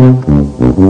Música